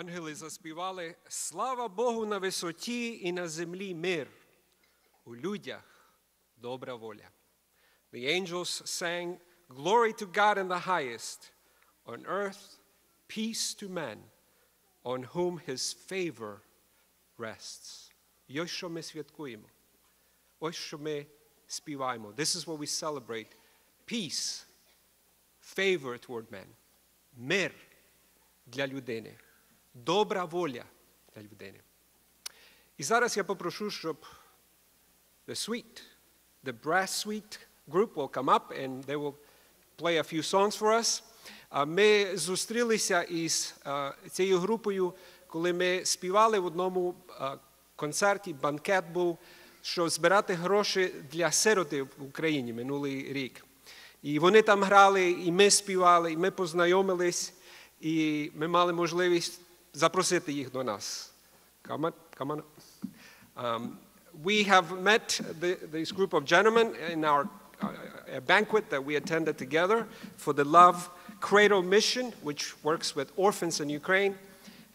Ангели заспівали Слава Богу на висоті і на землі мир. У людях добра воля. The angels sang Glory to God in the highest, on earth peace to men, on whom his favor rests. І ось що ми святкуємо. Ось що ми співаємо. This is what we celebrate. Peace, favor toward men. Мир для людини. Добра воля для людини. І зараз я попрошу, щоб the suite, the brass suite group will come up and they will play a few songs for us. Ми зустрілися із цією групою, коли ми співали в одному концерті, банкет був, щоб збирати гроші для сироти в Україні минулий рік. І вони там грали, і ми співали, і ми познайомились, і ми мали можливість запросити їх до нас. Come on, come on. Um, we have met the, this group of gentlemen in our uh, a banquet that we attended together for the Love Cradle Mission, which works with orphans in Ukraine.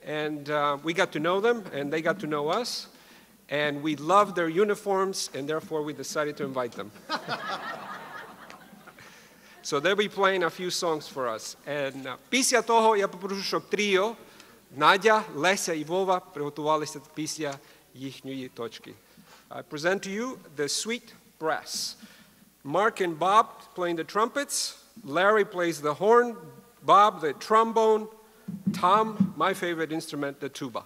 And uh, we got to know them, and they got to know us. And we loved their uniforms, and therefore we decided to invite them. so they'll be playing a few songs for us. And uh, після того я попрошу, щоб тріо Надя, Леся і Вова приготувалися після їхньої точки. I present to you the Suite Brass. Mark and Bob playing the trumpets. Larry plays the horn. Bob the trombone. Tom, my favorite instrument, the tuba.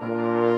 Thank you.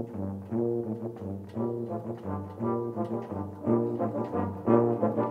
Thank you.